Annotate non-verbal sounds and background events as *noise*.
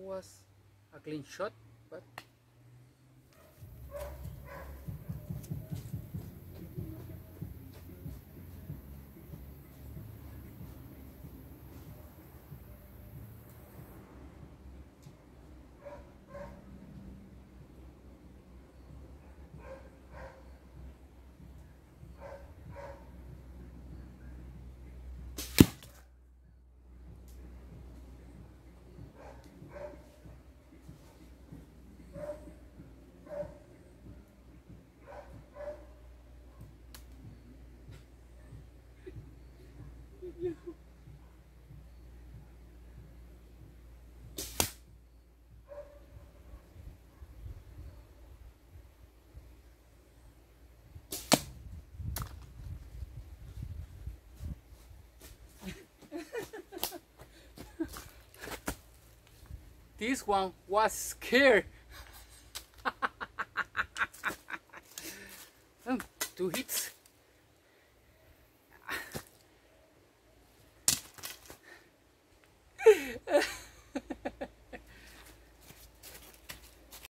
was a clean shot, but this one was scared. *laughs* Um, Two hits.